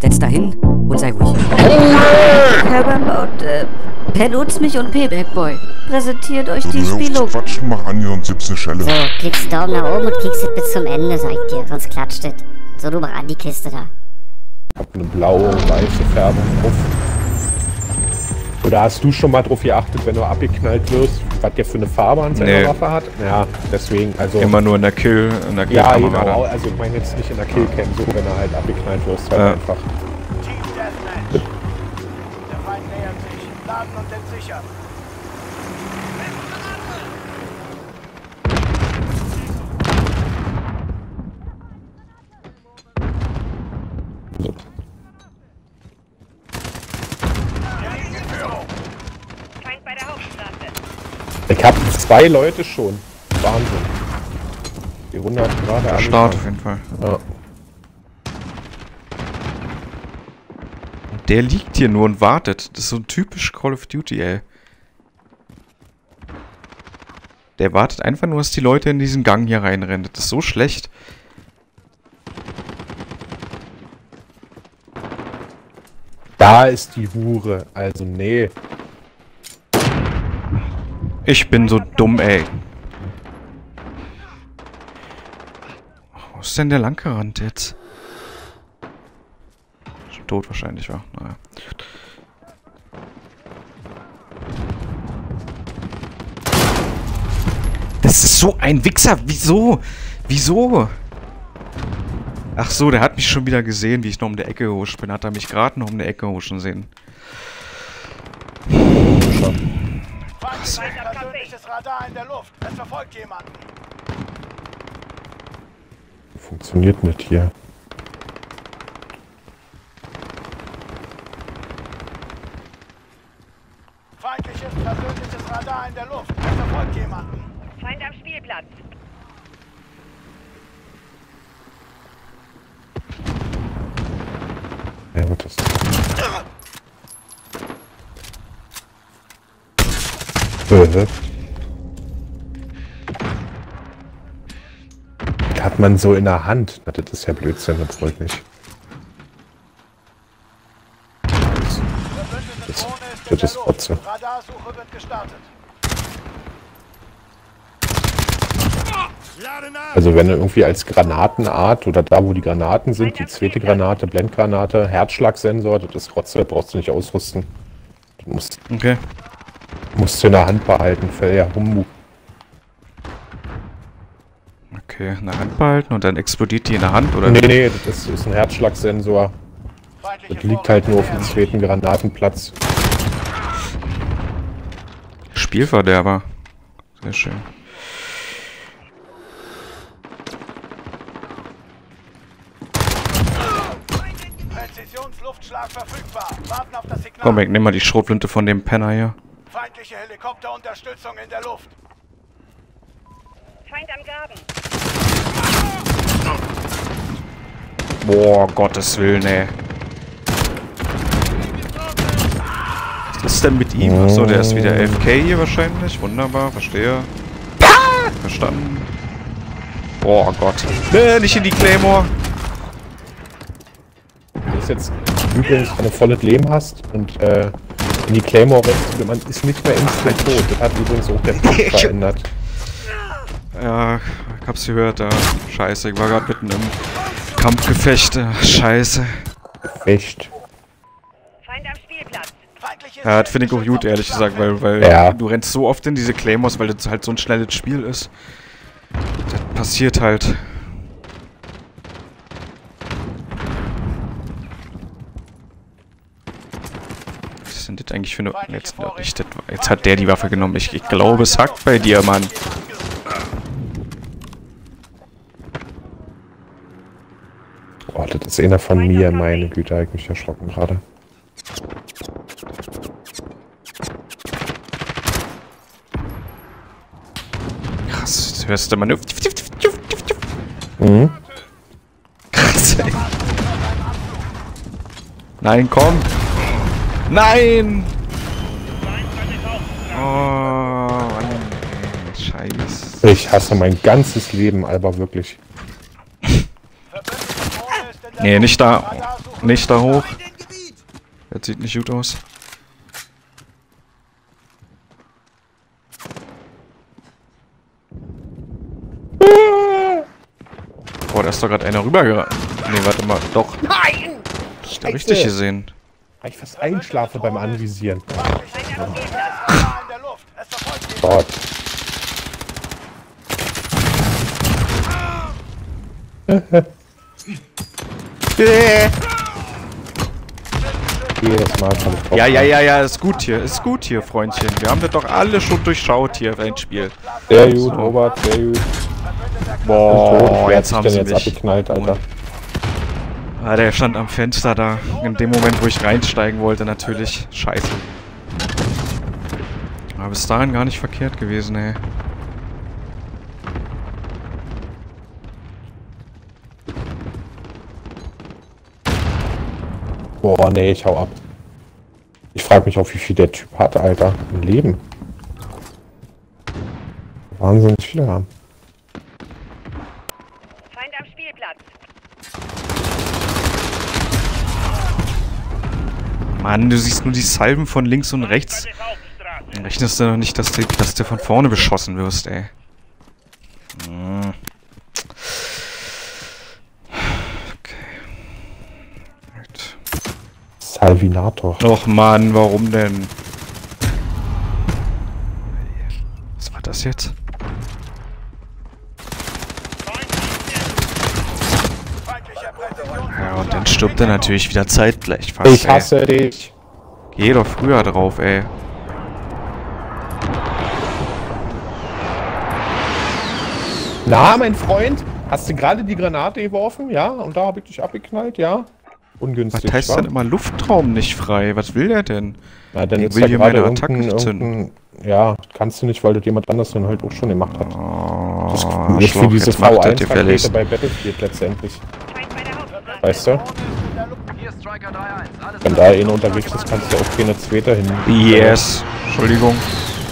Setz da hin und sei ruhig. Rambout, äh, benutzt mich und Payback Boy. Präsentiert euch die auf Spielo... quatschen, mach an hier und eine Schelle. So, klickst Daumen nach oben und kriegst es bis zum Ende, sag ich dir. Sonst klatscht es. So, du mach an die Kiste da. hab eine blaue, weiße Färbung drauf. Oder hast du schon mal drauf geachtet, wenn du abgeknallt wirst, was der für eine Farbe an seiner Nee. Waffe hat? Ja, deswegen, also. Immer nur in der Kill, in der ja, Killkamera. genau. dann. Also ich meine jetzt nicht in der Killcam, so wenn er halt abgeknallt wirst, halt Ja. einfach. Team Deathmatch. Der Feind nähert sich. Laden und entsichern. Feind bei der Hauptstraße. Ich hab zwei Leute schon. Wahnsinn. Die Runde hat gerade Der Start auf jeden Fall. Ja. Der liegt hier nur und wartet. Das ist so typisch Call of Duty, ey. Der wartet einfach nur, dass die Leute in diesen Gang hier reinrennen. Das ist so schlecht. Da ist die Hure. Also nee. Ich bin so dumm, ey. Wo ist denn der lang gerannt jetzt? Schon tot wahrscheinlich, war. Naja. Das ist so ein Wichser. Wieso? Wieso? Ach so, der hat mich schon wieder gesehen, wie ich noch um die Ecke gehuscht bin. Hat er mich gerade noch um die Ecke huschen sehen. Feind persönliches Radar in der Luft. Es verfolgt jemanden. Funktioniert nicht hier. Feindliches persönliches Radar in der Luft. Es verfolgt jemanden. Feind am Spielplatz. Ja, wird das. Hat man so in der Hand. Na, das ist ja Blödsinn, das wollte ich nicht. Das- das ist. Rotze. Radarsuche wird gestartet. Also wenn du irgendwie als Granatenart oder da wo die Granaten sind, die zweite Granate, Blendgranate, Herzschlagsensor, das ist Rotze, brauchst du nicht ausrüsten. Du musst, Okay. Musst du in der Hand behalten, für ja Humbug. Okay, in der Hand behalten und dann explodiert die in der Hand, oder? Nee, nee, das ist, ein Herzschlagsensor. Das liegt halt nur auf dem zweiten Granatenplatz. Spielverderber. Sehr schön. Komm, ich nehm mal die Schrotflinte von dem Penner hier. Feindliche Helikopterunterstützung in der Luft. Feind am Graben. Boah, Gottes Willen, ey. Was ist denn mit ihm? Achso, der ist wieder 11k hier wahrscheinlich. Wunderbar, verstehe. Verstanden. Boah Gott. Nee, nicht in die Claymore. Wenn du jetzt übrigens eine volles Leben hast und äh, in die Claymore rennst, man ist nicht mehr instant tot. Das hat übrigens auch der Punkt verändert. Ja, ich hab's gehört, ja. Scheiße, ich war gerade mitten im Kampfgefecht. Scheiße. Echt. Feind am Spielplatz. Feindliches Ja, das finde ich auch gut, ehrlich gesagt, weil, weil Ja. du rennst so oft in diese Claymores, weil das halt so ein schnelles Spiel ist. Das passiert halt. Was sind das eigentlich für eine... Jetzt, nicht, das, jetzt hat der die Waffe genommen. Ich, ich glaube, es hackt bei dir, Mann. Boah, das ist einer von mir, meine Güte, ich mich erschrocken gerade. Krass, jetzt hörst du mal nur... Mhm. Krass, ey. Nein, komm! Nein! Oh, Mann, Scheiße. Ich hasse mein ganzes Leben, Alba, wirklich. Nee, nicht da. Nicht da hoch. Das sieht nicht gut aus. Boah, da ist doch gerade einer rübergerannt. Nee, warte mal. Doch. Nein! Ich hab richtig gesehen. Ich fast einschlafe beim Anvisieren. Ihn. Gott. Jedes Mal kann ich Ja, ja, ja, ja, ist gut hier. Ist gut hier, Freundchen. Wir haben das doch alle schon durchschaut hier, ein Spiel. Sehr gut, Robert, sehr gut. Boah, jetzt haben sie jetzt mich. abgeknallt, Alter? Ah, der stand am Fenster da. In dem Moment, wo ich reinsteigen wollte, natürlich. Scheiße. Aber bis dahin gar nicht verkehrt gewesen, ey. Boah, nee, ich hau ab. Ich frage mich auch, wie viel der Typ hat, Alter. Im Leben. Wahnsinnig viel haben. Feind am Spielplatz. Mann, du siehst nur die Salven von links und rechts. Dann rechnest du noch nicht, dass du, dass du von vorne beschossen wirst, ey. Hm. Salvinator. Och Mann, warum denn? Was war das jetzt? Feindlicher Präzision. Ja, und dann stirbt er natürlich wieder zeitgleich fast, Ich hasse dich. ey. Geh doch früher drauf, ey. Na, mein Freund, hast du gerade die Granate geworfen? Ja, und da habe ich dich abgeknallt, ja? Ungünstig, Was heißt wa? denn immer Luftraum nicht frei? Was will der denn? Na, dann Ich ist will hier meine irgendein- Attacke zünden. Ja, kannst du nicht, weil das jemand anders dann halt auch schon gemacht hat. Oh, Das ist für diese jetzt macht er V1-Rakete gefälligst. bei Battlefield letztendlich. Weißt du? Hier Striker 3-1. Alles Wenn da einer unterwegs ist, kannst du auch keine zweite hin. Yes. Entschuldigung.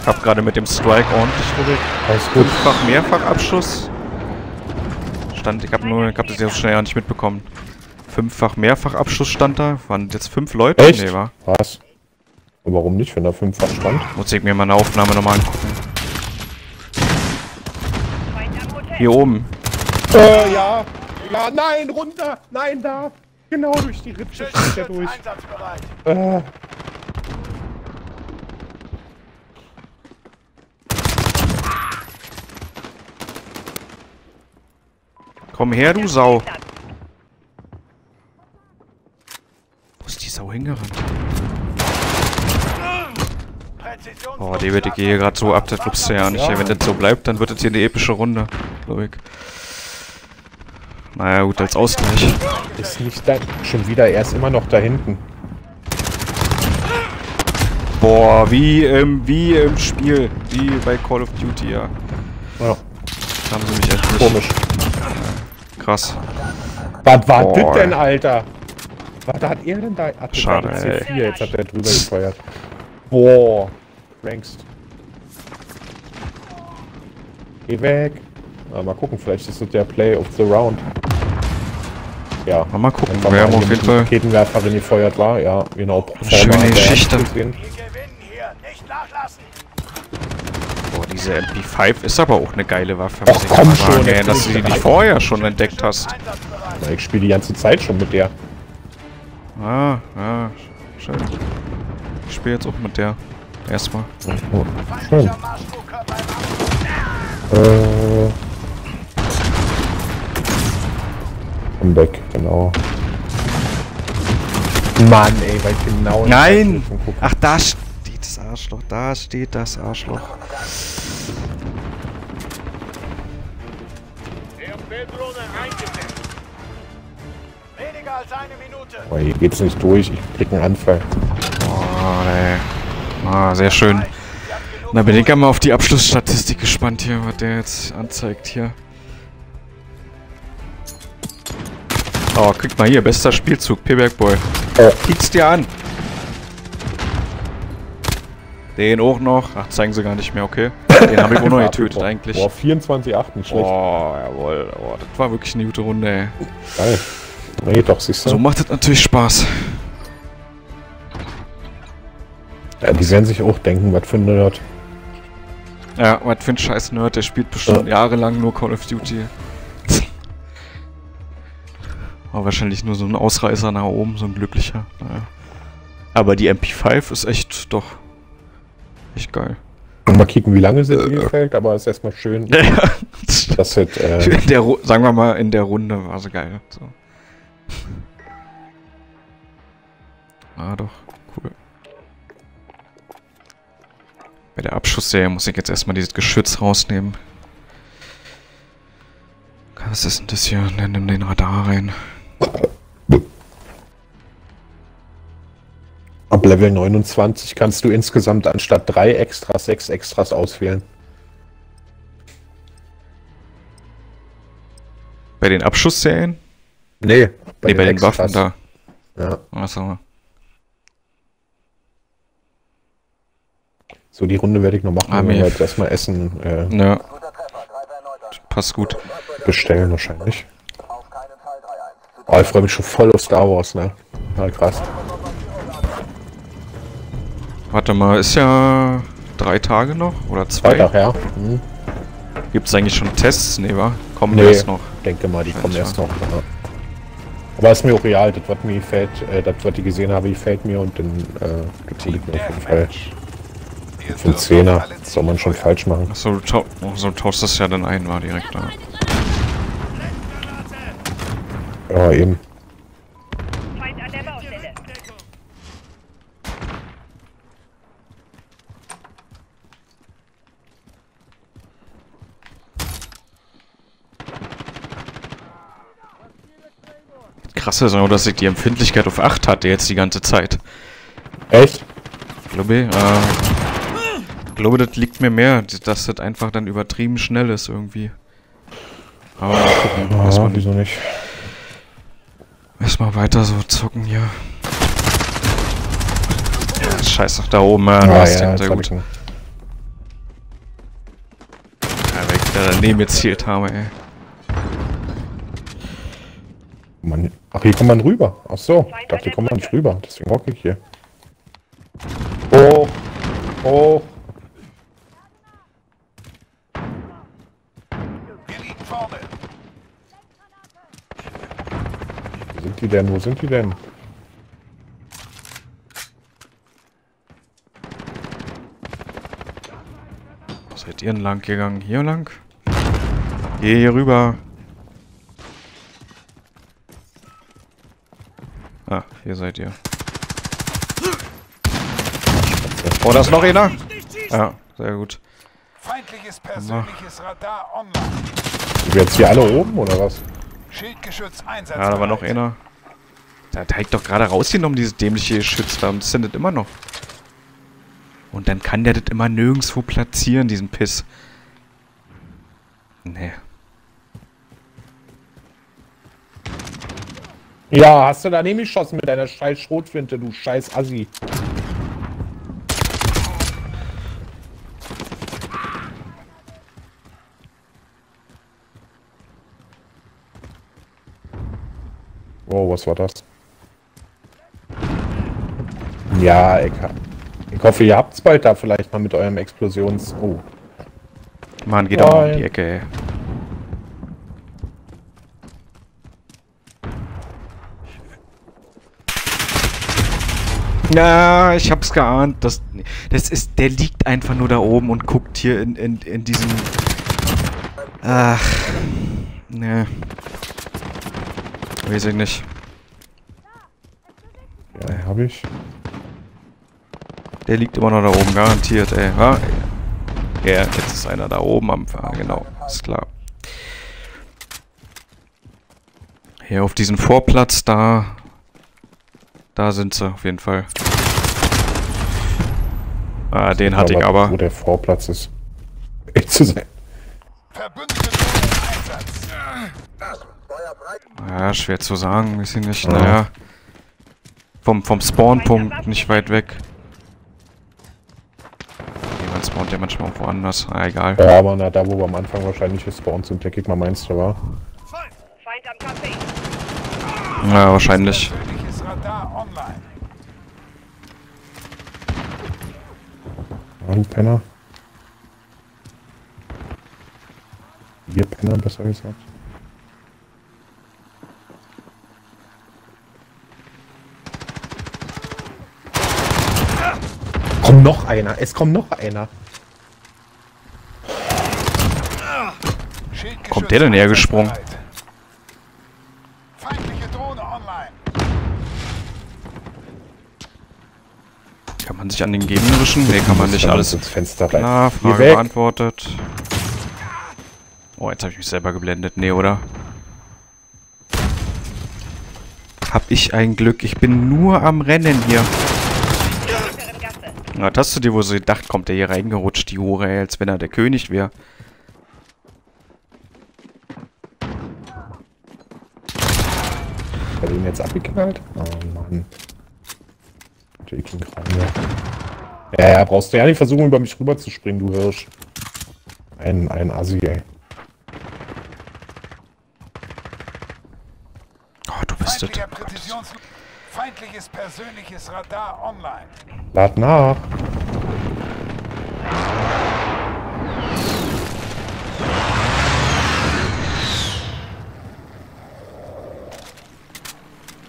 Hab gerade mit dem Strike ordentlich rubbelt. Alles gut. Fünffach Mehrfachabschuss. Stand, ich hab nur, ich hab das jetzt schnell ja nicht mitbekommen. Fünffach Mehrfachabschuss stand da. Waren jetzt fünf Leute? Echt? Nee, war. Was? Und warum nicht, wenn da fünffach stand? Muss ich mir mal eine Aufnahme nochmal angucken. Hier oben. Äh, ja. Ja, nein, runter. Nein, da. Genau durch die Rippe steht er durch. Äh, Komm her, du Sau. Wo ist die Sau hingerannt? Oh, David, ich gehe hier gerade so ab, das glaubst du ja nicht. Wenn das so bleibt, dann wird das hier eine epische Runde, glaub ich. Naja, gut, als Ausgleich. ist nicht da. Schon wieder, er ist immer noch da hinten. Boah, wie im, wie im Spiel. Wie bei Call of Duty, ja. Ja, Haben sie mich endlich. komisch. Krass. Was war das denn. Alter? Was hat er denn da? Ach, Schade, war ey. C4, jetzt hat er drüber gefeuert. Boah. Prankst. Geh weg. Mal gucken, vielleicht ist das der Play of the Round. Ja. Mal gucken, Einfach wir mal haben auf jeden mit dem Fall Raketenwerferin gefeuert war. Ja, genau. schöne Geschichte. Boah, diese MP5 ist aber auch eine geile Waffe, Ach, komm mal schon, sagen, ey, dass du die nicht vorher schon entdeckt hast. Na, Ich spiele die ganze Zeit schon mit der. Ah, ja, schön. Ich spiele jetzt auch mit der. Erstmal. Oh, schön. Äh. Comeback, genau. Mann, ey, weil genau. Nein! Ach, da steht das Arschloch. Da steht das Arschloch. Weniger als eine Minute. Oh, hier geht's nicht durch, ich krieg einen Anfall. Oh, ey. Ah, sehr schön. Na, bin ich ja mal auf die Abschlussstatistik gespannt hier, was der jetzt anzeigt hier. Oh, guck mal hier, bester Spielzug, Payback Boy. Oh. Kick's dir an. Den auch noch. Ach, zeigen sie gar nicht mehr, okay. Den habe ich auch noch getötet eigentlich. Boah, 24-8, nicht schlecht. Oh, jawohl. Oh, das war wirklich eine gute Runde, ey. Geil. Nee, doch, siehst du. So macht das natürlich Spaß. ja, die werden sich auch denken, was für ein Nerd. Ja, was für ein scheiß Nerd, der spielt bestimmt jahrelang nur Call of Duty. War wahrscheinlich nur so ein Ausreißer nach oben, so ein glücklicher. Naja. Aber die MP5 ist echt doch echt geil. Mal kicken, wie lange sie dir gefällt, aber es ist erstmal schön, dass halt, äh, in der, sagen wir mal, in der Runde war sie geil. So. Ah, doch, cool. Bei der Abschussserie muss ich jetzt erstmal dieses Geschütz rausnehmen. Was ist denn das hier? Dann nimm den Radar rein. Ab Level 29 kannst du insgesamt anstatt drei Extras sechs Extras auswählen. Bei den Abschussserien? Nee, nee, bei den Waffen da. Ja. Achso. So, die Runde werde ich noch machen, Ah, wenn wir jetzt erstmal Essen äh, Ja. Passt gut. bestellen wahrscheinlich. Oh, ich freue mich schon voll auf Star Wars, ne? Ja, krass. Warte mal, ist ja drei Tage noch? Oder zwei? Freitag, ja. Hm. Gibt's eigentlich schon Tests? Nee, wa? Kommen Nee, erst noch. denke mal, die kommen erst noch. Ja. Aber ist mir auch real, das, was mir gefällt, äh, das, was ich gesehen habe, gefällt mir und dann äh, das liegt mir auf jeden Fall. Einen Zehner soll man schon falsch machen. Achso, du, tau so, du tauschst das ja dann ein, war direkt da. Ja, eben. Krass ist auch, dass ich die Empfindlichkeit auf 8 hatte jetzt die ganze Zeit. Echt? Glaube ich, äh, ich glaube, das liegt mir mehr, dass das einfach dann übertrieben schnell ist irgendwie. Aber mal gucken. Ja, Erstmal wieso nicht? erstmal weiter so zocken hier. Ja, Scheiß doch da oben, ja, Ah, ja, sehr gut. Ja, weil ich da daneben gezielt habe, ey. Mann. Hier kommt man rüber. Ach so, ich dachte, hier kommt man nicht rüber. Deswegen hocke ich hier. Oh, oh. Wir liegen vorne. Wo sind die denn? Wo sind die denn? Wo seid ihr denn lang gegangen? Hier lang? Geh hier rüber. Ah, hier seid ihr. Oh, da ist noch einer? Ja, sehr gut. Feindliches persönliches Radar online. Sind wir jetzt hier alle oben oder was? Schildgeschütz. Ja, da war noch einer. Da hat doch gerade rausgenommen, dieses dämliche Geschütz. Warum ist denn das immer noch? Und dann kann der das immer nirgendwo platzieren, diesen Piss. Nee. Ja, hast du daneben geschossen mit deiner scheiß Schrotflinte, du scheiß Assi. Wow, was war das? Ja, ich, ich hoffe, ihr habt's bald da vielleicht mal mit eurem Explosions... Oh, Mann, geht doch mal um Nein. die Ecke, ey. Na, ich hab's geahnt. Das, das ist, der liegt einfach nur da oben und guckt hier in, in, in diesem. Ach. Ne. Weiß ich nicht. ja, hab ich. Der liegt immer noch da oben, garantiert, ey. Ja, ja jetzt ist einer da oben am Fahren, genau. Ist klar. Hier auf diesem Vorplatz, da. Da sind sie auf jeden Fall. Ah, den hatte ich aber. Wo der Vorplatz ist. Echt zu sein. Ja, schwer zu sagen, weiß ich nicht. Naja. Vom, vom Spawnpunkt nicht weit weg. Jemand spawnt ja manchmal auch woanders. Ah, egal. Ja, aber na, da wo wir am Anfang wahrscheinlich gespawnt sind, ich mal, meinst du, war? Ja, wahrscheinlich. Radar online. Mann, Penner. Wir Penner, besser gesagt. Kommt noch einer, es kommt noch einer. Kommt der denn hergesprungen? einsatzbereit. Feindliche Drohne online. Kann man sich an den gegnerischen? Nee, kann man nicht. Alles ins Fenster rein. Geh Frage beantwortet. Oh, jetzt habe ich mich selber geblendet. Nee, oder? Hab ich ein Glück. Ich bin nur am Rennen hier. Na, das hast du dir wohl so gedacht, kommt der hier reingerutscht, die Hure, als wenn er der König wäre. Hat ihn jetzt abgeknallt? Oh Mann. Taking Kram, ja. Ja, ja, brauchst du ja nicht versuchen, über mich rüber zu springen, du Hirsch. Ein, ein Assi, ey. Oh, du bist Präzisions... Feindliches persönliches Radar online. Lad nach.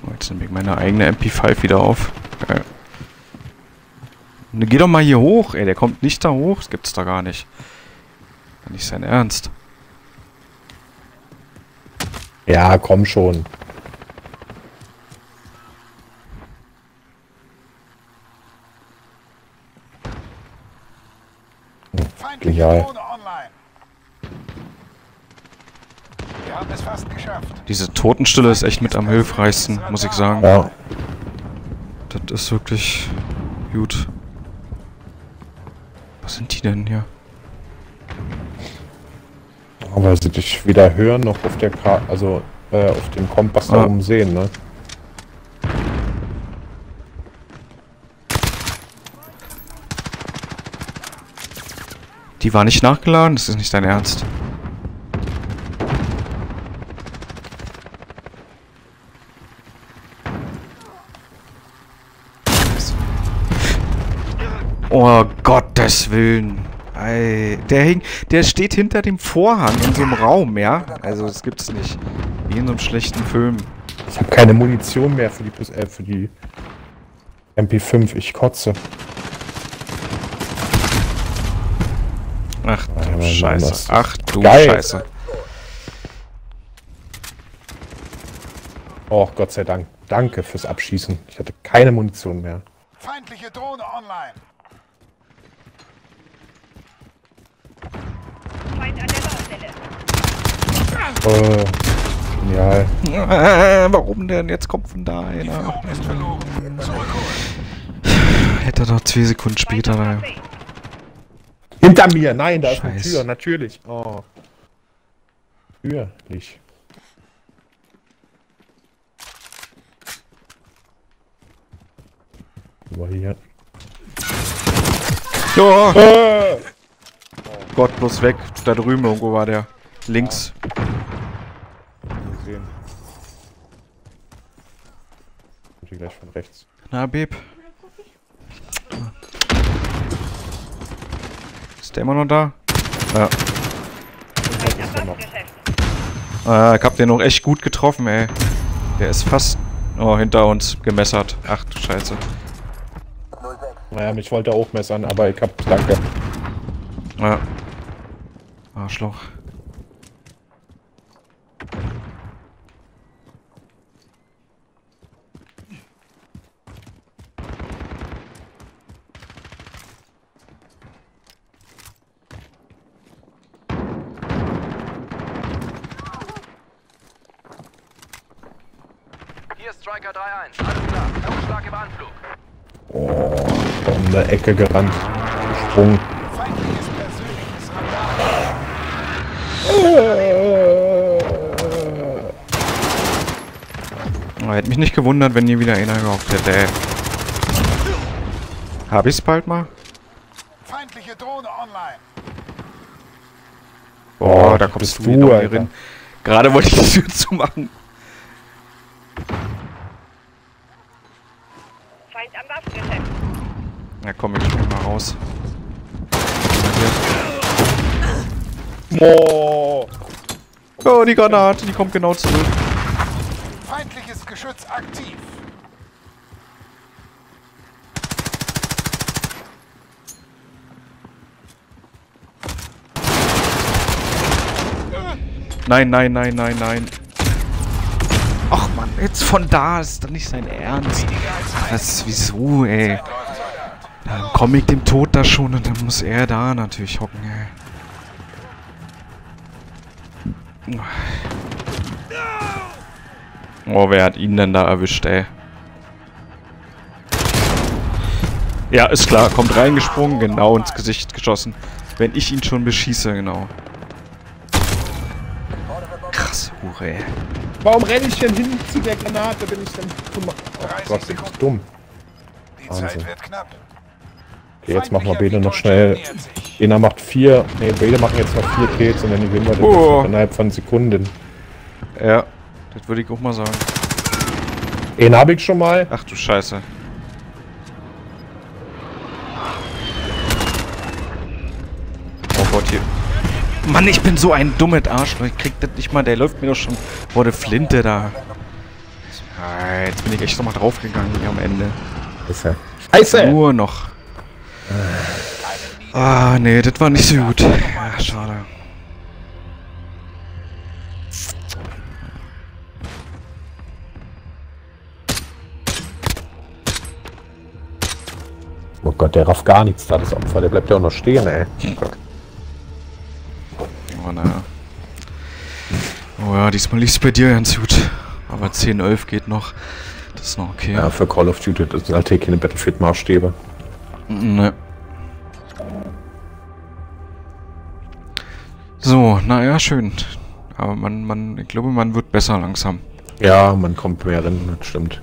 Oh, jetzt nehme ich meine eigene MP5 wieder auf. Geil. Geh doch mal hier hoch, ey. Der kommt nicht da hoch. Das gibt's da gar nicht. Kann nicht sein Ernst. Ja, komm schon. Feindliche Genial. Drohne online. Wir haben es fast geschafft. Diese Totenstille ist echt mit am hilfreichsten, muss ich sagen. Ja. Das ist wirklich gut. Sind die denn hier? Aber sie dich weder hören noch auf der Karte, also äh, auf dem Kompass da Ah. oben sehen, ne? Die war nicht nachgeladen? Das ist nicht dein Ernst. Oh Gottes Willen. Ei, der hing, der steht hinter dem Vorhang in so einem Raum, ja? Also das gibt's nicht. Wie in so einem schlechten Film. Ich habe keine Munition mehr für die, äh, für die MP5. Ich kotze. Ach du Mann, Scheiße. Ach du Geil. Scheiße. Oh, Gott sei Dank. Danke fürs Abschießen. Ich hatte keine Munition mehr. Feindliche Drohne online. Feind an Baustelle. Äh, genial. Äh, warum denn? Jetzt kommt von da einer. Zurückholen. Hätte doch zwei Sekunden später. Kaffee. Hinter mir! Nein, da ist eine Scheiß. Tür, natürlich. Oh. Natürlich. Über hier. Ja, Äh! Gott, bloß weg. Da drüben irgendwo war der. Links. Gesehen. Kommt hier gleich von rechts. Na, Beb. Ist der immer noch da? Ja. Ah, ich hab den noch echt gut getroffen, ey. Der ist fast... Oh, hinter uns gemessert. Ach du Scheiße. Naja, mich wollte er auch messern, aber ich hab. Danke. Ja. Arschloch. Hier ist Striker 3-1. Alles klar. Aufschlag im Anflug. Oh, eine Ecke gerannt. Gesprungen. Oh, hätte mich nicht gewundert, wenn hier wieder einer gehockt hätte. Hab ich's bald mal? Feindliche Drohne online. Boah, Oh, da kommst du wieder du, hier Alter. rein. Gerade wollte ich die Tür zumachen. Feind am Waffengeschäft. Na komm, ich spring mal raus. Oh. Oh, die Granate, die kommt genau zurück. Feindliches Geschütz aktiv. Nein, nein, nein, nein, nein. Ach man, jetzt von da ist doch nicht sein Ernst. Was, wieso, ey? Dann komme ich dem Tod da schon und dann muss er da natürlich hocken, ey. Oh, wer hat ihn denn da erwischt, ey? Ja, ist klar. Kommt reingesprungen, genau ins Gesicht geschossen. Wenn ich ihn schon beschieße, genau. Krass, Hure, ey. Warum renne ich denn hin zu der Granate, wenn ich dann dumm Oh Gott, bin ich dumm. Die Wahnsinn. Zeit wird knapp. Okay, jetzt machen wir Bede noch schnell. Einer macht vier. Ne, Bede machen jetzt noch vier Kills und dann gewinnen wir Oh. innerhalb von Sekunden. Ja, das würde ich auch mal sagen. Den habe ich schon mal. Ach du Scheiße. Oh Gott, hier. Mann, ich bin so ein dummes Arschloch. Ich krieg das nicht mal. Der läuft mir doch schon vor der Flinte da. Ah, jetzt bin ich echt nochmal draufgegangen hier am Ende. Scheiße. Scheiße! Nur noch. Ah, nee, das war nicht so gut. Ja, schade. Oh Gott, der rafft gar nichts da, das Opfer. Der bleibt ja auch noch stehen, ey. Oh, naja. Oh ja, diesmal lief's bei dir ganz gut. Aber 10, 11 geht noch. Das ist noch okay. Ja, für Call of Duty, das sind halt hier keine Battlefield-Maßstäbe. Ne. So, naja, schön. Aber man, man, ich glaube, man wird besser langsam. Ja, man kommt mehr rein, das stimmt.